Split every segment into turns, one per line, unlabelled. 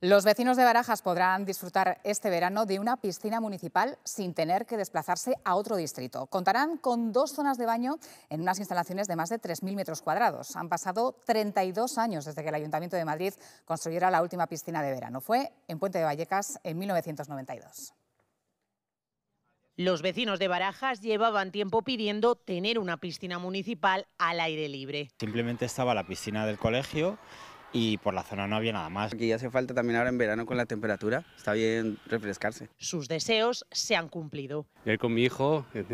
Los vecinos de Barajas podrán disfrutar este verano de una piscina municipal sin tener que desplazarse a otro distrito. Contarán con dos zonas de baño en unas instalaciones de más de 3.000 metros cuadrados. Han pasado 32 años desde que el Ayuntamiento de Madrid construyera la última piscina de verano. Fue en Puente de Vallecas en 1992.
Los vecinos de Barajas llevaban tiempo pidiendo tener una piscina municipal al aire libre.
Simplemente estaba la piscina del colegio y por la zona no había nada más.
Aquí hace falta también ahora en verano con la temperatura, está bien refrescarse.
Sus deseos se han cumplido.
Ir con mi hijo, que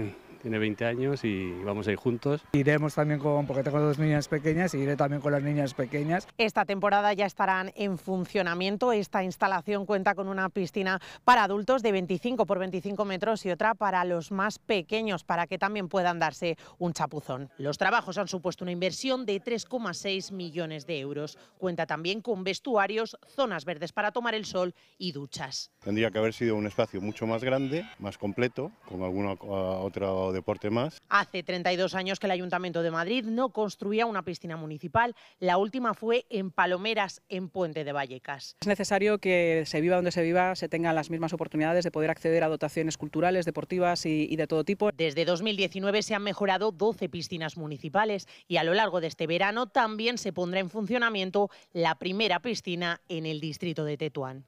tiene 20 años y vamos a ir juntos.
Iremos también con, porque tengo dos niñas pequeñas, y iré también con las niñas pequeñas.
Esta temporada ya estarán en funcionamiento. Esta instalación cuenta con una piscina para adultos de 25 por 25 metros y otra para los más pequeños, para que también puedan darse un chapuzón. Los trabajos han supuesto una inversión de 3,6 millones de euros. Cuenta también con vestuarios, zonas verdes para tomar el sol y duchas.
Tendría que haber sido un espacio mucho más grande, más completo, con alguna otra deporte más.
Hace 32 años que el Ayuntamiento de Madrid no construía una piscina municipal. La última fue en Palomeras, en Puente de Vallecas.
Es necesario que se viva donde se viva, se tengan las mismas oportunidades de poder acceder a dotaciones culturales, deportivas y, y de todo tipo.
Desde 2019 se han mejorado 12 piscinas municipales y a lo largo de este verano también se pondrá en funcionamiento la primera piscina en el distrito de Tetuán.